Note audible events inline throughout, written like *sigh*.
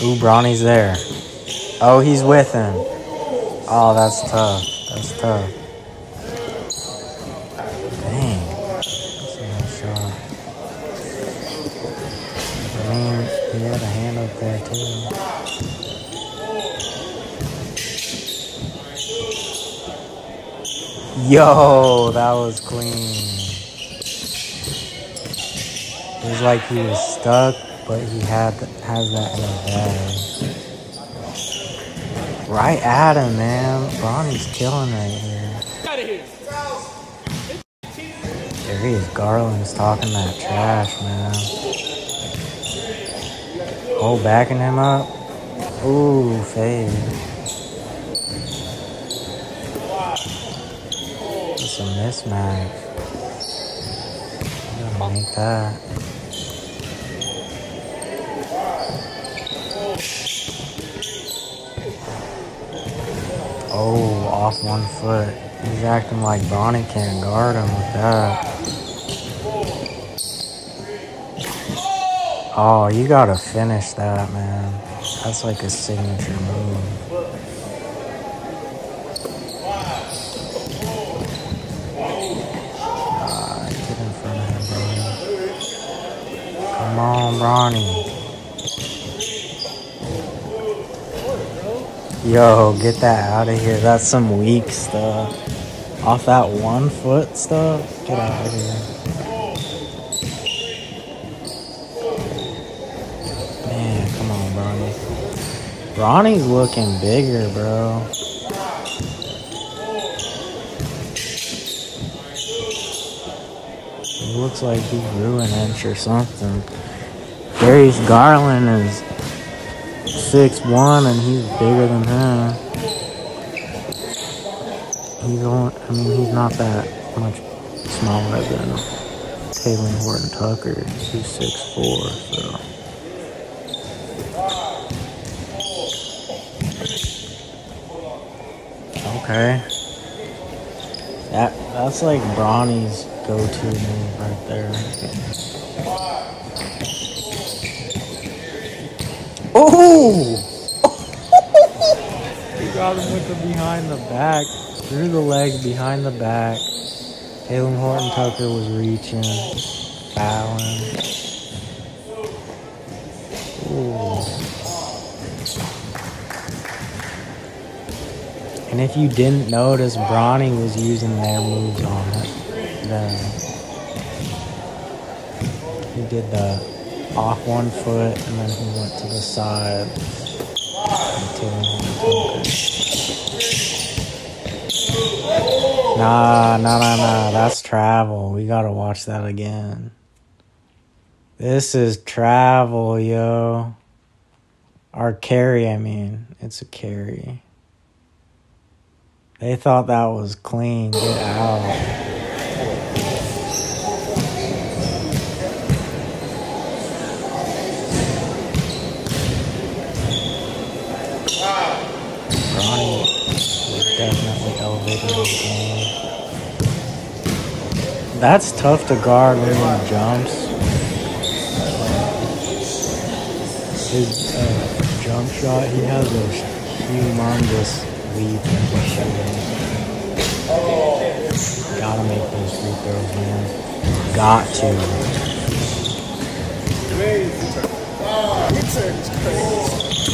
Ooh, Bronny's there. Oh, he's with him. Oh, that's tough. That's tough. Dang. That's a nice shot. I he had a hand up there, too. Yo, that was clean. It was like he was stuck, but he had has that in his bag. Right at him, man. Bronny's killing right here. There he is. Garland's talking that trash, man. Oh, backing him up. Ooh, fade. It's a mismatch. Make that. Oh, off one foot. He's acting like Bronny can't guard him with that. Oh, you gotta finish that, man. That's like a signature move. Ah, get in front of him, Bronny. Come on, Bronny. Yo, get that out of here. That's some weak stuff. Off that one foot stuff? Get out of here. Man, come on, Bronny. Bronny's looking bigger, bro. He looks like he grew an inch or something. Darius Garland is six one and he's bigger than him. He's only, I mean, he's not that much smaller than Talen Horton Tucker, He's six four. So okay, that that's like Bronny's go-to move right there. Oh! *laughs* he got him with the behind the back, through the leg, behind the back. Talen Horton Tucker was reaching. Ooh. And if you didn't notice, Bronny was using their moves on it. He did the off one foot and then he went to the side. Nah, nah, nah, nah. That's travel. We gotta watch that again. This is travel, yo. Our carry, I mean. It's a carry. They thought that was clean. Get out. That's tough to guard when he jumps. His uh, jump shot, he has a humongous lead shooting. Gotta make those free throws, man. Got to.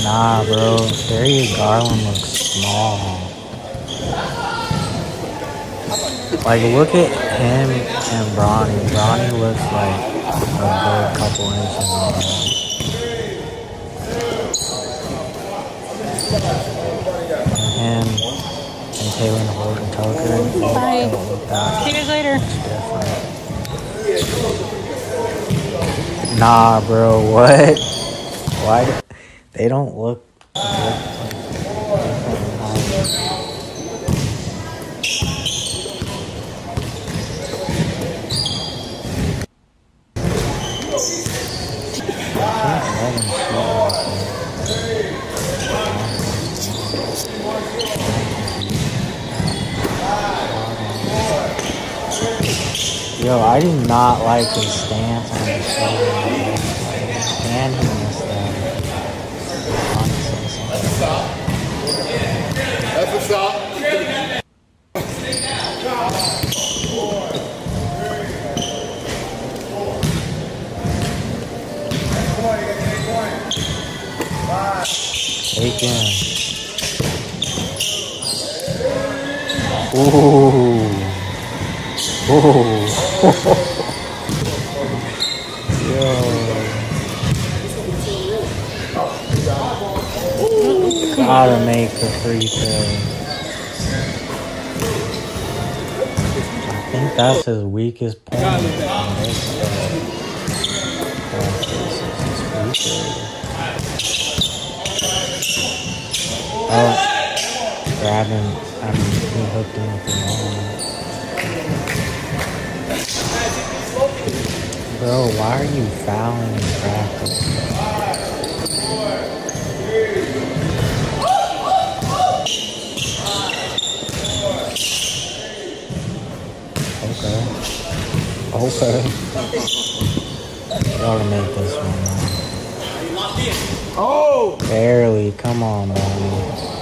Nah, bro. Darius Garland looks small. Like, look at him and Bronny. Bronny looks like a good couple inches on him. And him and Talen Horton Tucker. Bye. that See you guys later. Nah, bro. *laughs* What? Why? do- They don't look. Yo, I do not like his stance on the show. I stand him this thing. Honestly. That's a stop. Bacon. Ooh. Ooh. Yo. Gotta make the free throw. think that's his weakest point. Oh, grabbing. I mean, he hooked him with the ball. Bro, why are you fouling in practice? Okay. Gotta make this one. Man. Oh! Barely. Come on, man.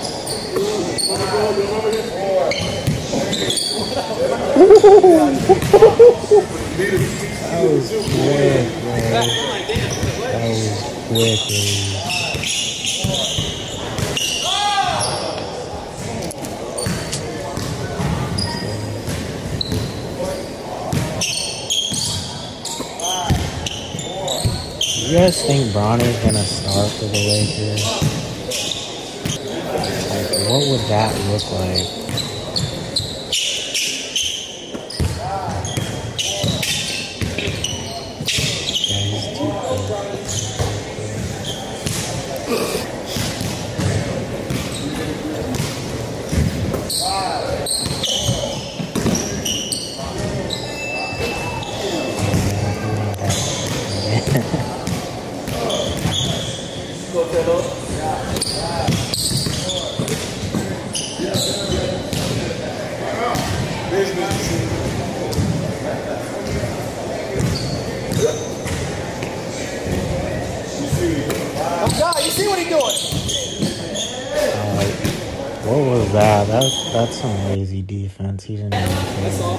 That was you guys think Bronny's gonna start for the Lakers? Like, what would that look like? Yes. Wow. That. That's that's some lazy defense. He didn't even care.